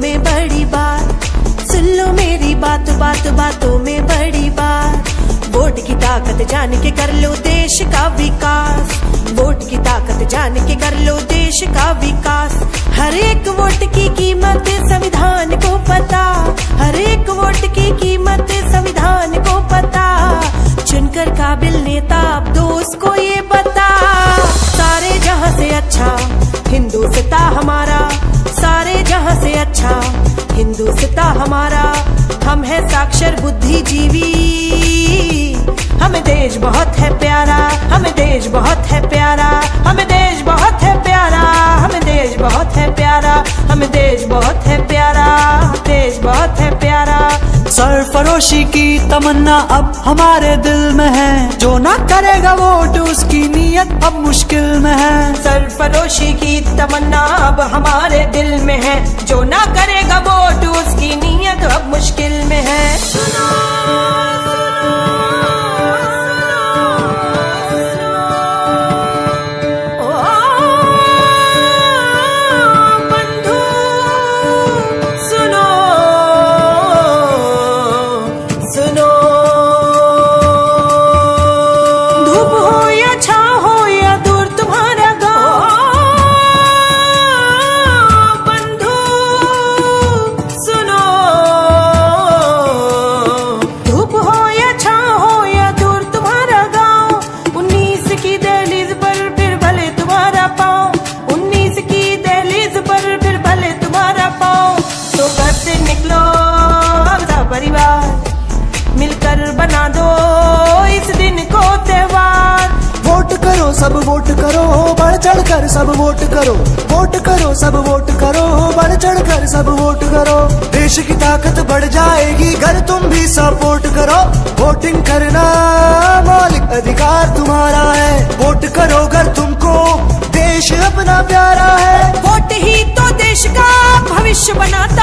में बड़ी बात। सुन लो मेरी बात बात, बातों में बड़ी बात। वोट की ताकत जान के कर लो देश का विकास। वोट की ताकत जान के कर लो देश का विकास। हर एक वोट की कीमत संविधान को पता। हर एक वोट की कीमत संविधान को पता। चुनकर काबिल नेता अब दोस्त को ये बता। सारे जहाँ से अच्छा हिंदू हिंदुस्ता हमारा। अच्छा हिंदुस्ता हमारा, हम है साक्षर बुद्धिजीवी। हमें देश बहुत है प्यारा, हमें देश बहुत है प्यारा, हमें देश बहुत है प्यारा, हमें देश सरफरोशी की तमन्ना अब हमारे दिल में है। जो ना करेगा वोट उसकी नीयत अब मुश्किल में है। सरफरोशी की तमन्ना अब हमारे दिल में है। जो ना करेगा वोट उसकी नीयत अब मुश्किल में है। सुनो। बना दो। इस दिन को त्योहार। वोट करो सब वोट करो बढ़ चढ़ कर सब वोट करो। वोट करो सब वोट करो बढ़ चढ़ कर सब वोट करो। देश की ताकत बढ़ जाएगी घर तुम भी सपोर्ट करो। वोटिंग करना मौलिक अधिकार तुम्हारा है। वोट करो घर तुमको देश अपना प्यारा है। वोट ही तो देश का भविष्य बनाता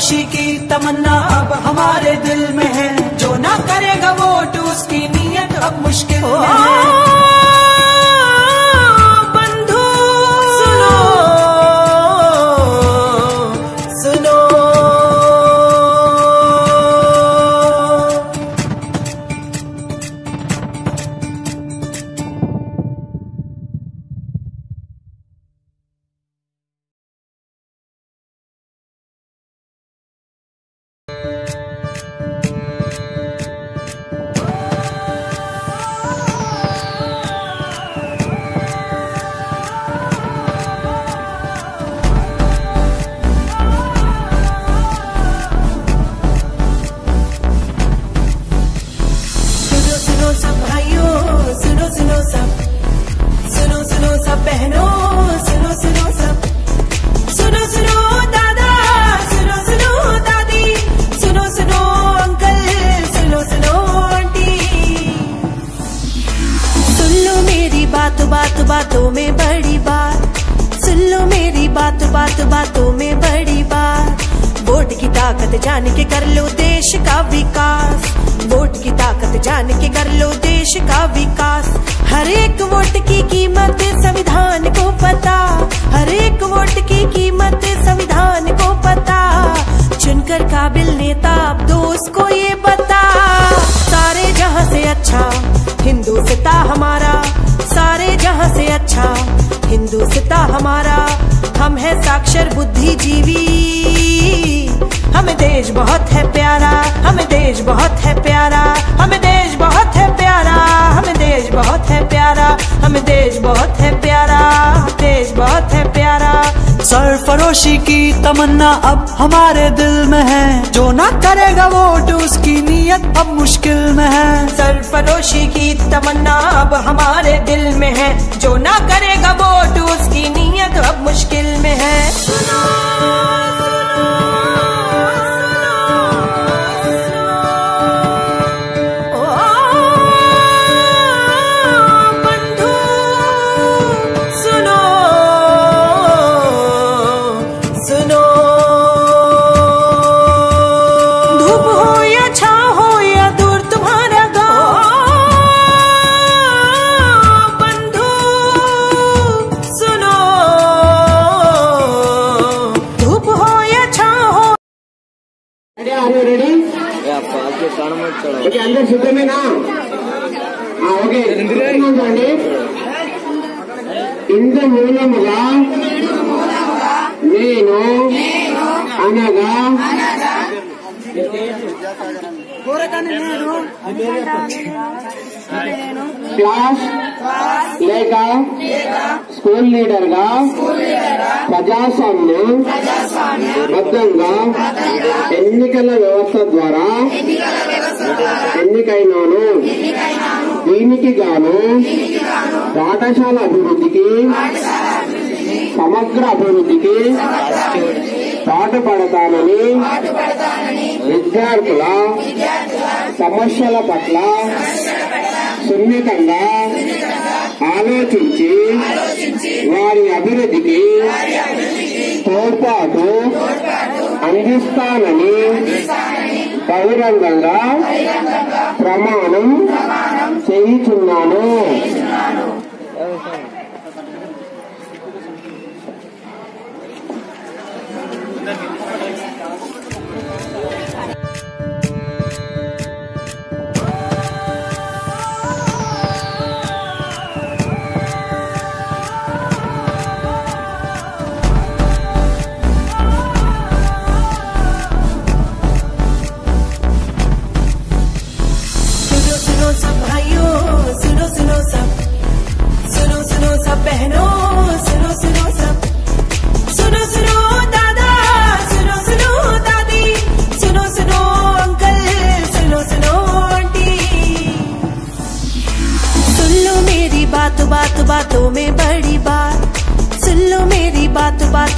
सरफरोशी की तमन्ना अब हमारे दिल में है। जो ना करेगा वोट, उसकी नीयत अब मुश्किल है। बात में बड़ी बात। वोट की ताकत जान के कर लो देश का विकास। वोट की ताकत जान के कर लो देश का विकास। हर एक वोट की कीमत संविधान को पता। हर एक वोट की कीमत संविधान को पता। चुनकर काबिल नेता अब दोस्त को ये बता सारे जहाँ से अच्छा हिंदू हिंदुस्ता हमारा। सारे जहाँ से अच्छा हिंदुस्ता हमारा, हम है साक्षर बुद्धिजीवी। हमें देश बहुत है प्यारा, हमें देश बहुत है प्यारा, हमें देश बहुत है प्यारा, हमें देश बहुत है प्यारा, हमें देश बहुत है प्यारा देश बहुत है प्यारा। सरफरोशी की तमन्ना अब हमारे दिल में है, जो ना करेगा वोट उसकी। नीयत अब मुश्किल में है। सरफरोशी की तमन्ना अब हमारे दिल में है। जो ना करेगा वोट उसकी नीयत अब मुश्किल में है। सुनो। చూడండి ఇందు మూలముగా నేను అనగా క్లాస్ లేక స్కూల్ లీడర్గా ప్రజాస్వామ్య బద్దంగా ఎన్నికల వ్యవస్థ ద్వారా ఎన్నికైనాను. దీనికి గాను పాఠశాల అభివృద్ధికి సమగ్ర అభివృద్ధికి పాటుపడతానని విద్యార్థుల సమస్యల పట్ల సున్నితంగా ఆలోచించి వారి అభివృద్ధికి తోడ్పాటు అందిస్తానని బహిరంగంగా ప్రమాణం చేయుచున్నాను सुनो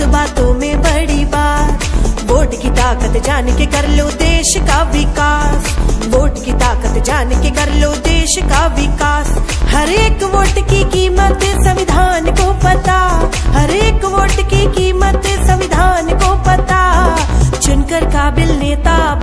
बात में बड़ी बात। वोट की ताकत जान के कर लो देश का विकास। वोट की ताकत जान के कर लो देश का विकास। हर एक वोट की कीमत संविधान को पता। हर एक वोट की कीमत संविधान को पता। चुनकर काबिल नेता